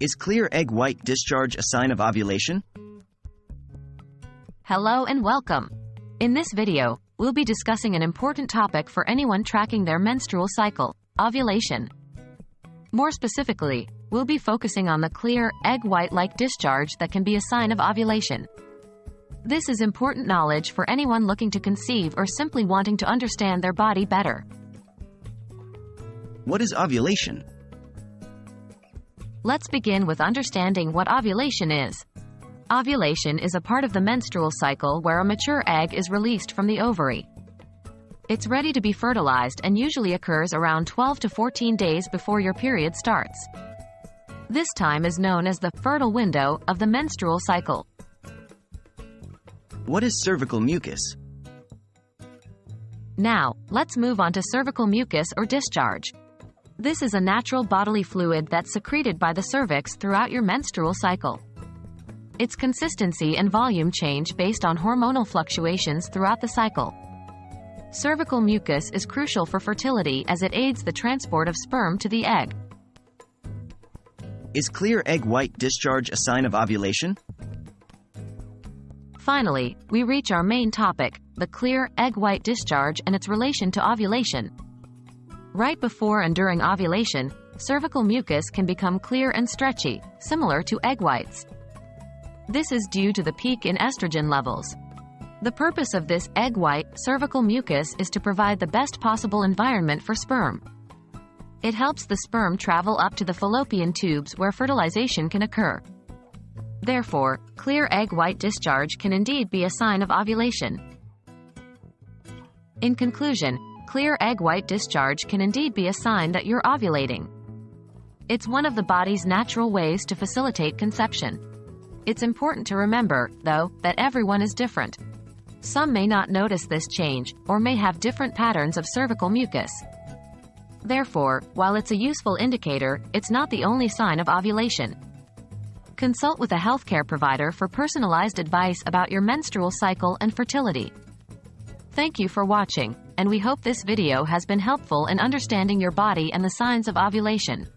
Is clear egg white discharge a sign of ovulation? Hello and welcome. In this video, we'll be discussing an important topic for anyone tracking their menstrual cycle, ovulation. More specifically, we'll be focusing on the clear, egg white-like discharge that can be a sign of ovulation. This is important knowledge for anyone looking to conceive or simply wanting to understand their body better. What is ovulation? Let's begin with understanding what ovulation is. Ovulation is a part of the menstrual cycle where a mature egg is released from the ovary. It's ready to be fertilized and usually occurs around 12 to 14 days before your period starts. This time is known as the fertile window of the menstrual cycle. What is cervical mucus? Now, let's move on to cervical mucus or discharge. This is a natural bodily fluid that's secreted by the cervix throughout your menstrual cycle. Its consistency and volume change based on hormonal fluctuations throughout the cycle. Cervical mucus is crucial for fertility as it aids the transport of sperm to the egg. Is clear egg white discharge a sign of ovulation? Finally, we reach our main topic, the clear, egg white discharge and its relation to ovulation. Right before and during ovulation, cervical mucus can become clear and stretchy, similar to egg whites. This is due to the peak in estrogen levels. The purpose of this egg white cervical mucus is to provide the best possible environment for sperm. It helps the sperm travel up to the fallopian tubes where fertilization can occur. Therefore, clear egg white discharge can indeed be a sign of ovulation. In conclusion, clear egg white discharge can indeed be a sign that you're ovulating. It's one of the body's natural ways to facilitate conception. It's important to remember, though, that everyone is different. Some may not notice this change, or may have different patterns of cervical mucus. Therefore, while it's a useful indicator, it's not the only sign of ovulation. Consult with a healthcare provider for personalized advice about your menstrual cycle and fertility. Thank you for watching, and we hope this video has been helpful in understanding your body and the signs of ovulation.